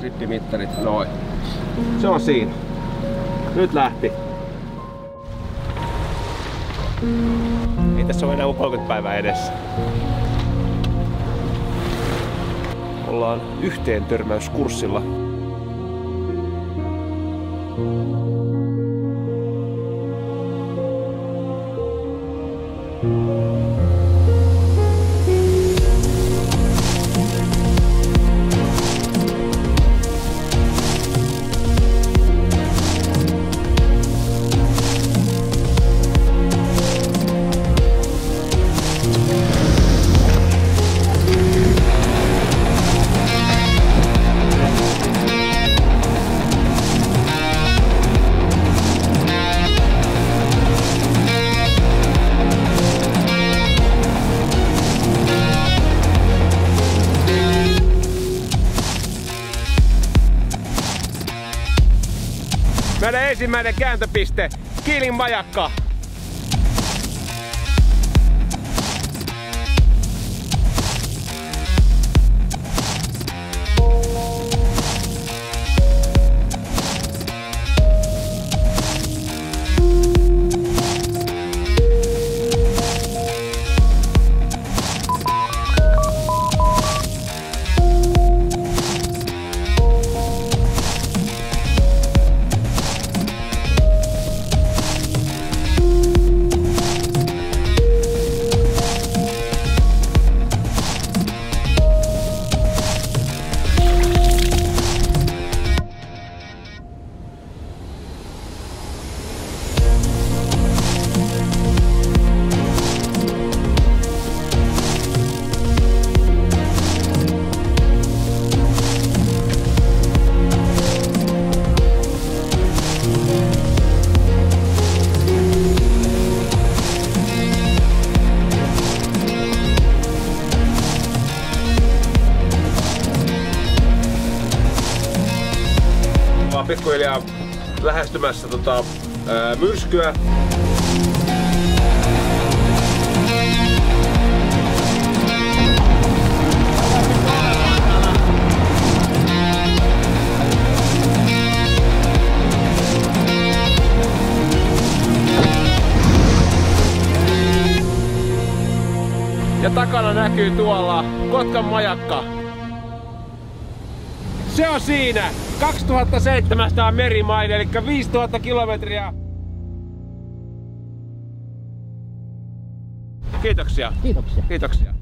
Grippimittarit, noin. Se on siinä. Nyt lähti. Ei tässä ole enää 30 päivää edessä. Ollaan yhteen törmäyskurssilla. Meidän ensimmäinen kääntöpiste, Kiilin majakka. Pikkuhiljaa lähestymässä tota, ää, myrskyä. Ja takana näkyy tuolla Kotkan majakka. Se on siinä! 2700 merimaili, eli 5000 kilometriä. Kiitoksia. Kiitoksia. Kiitoksia.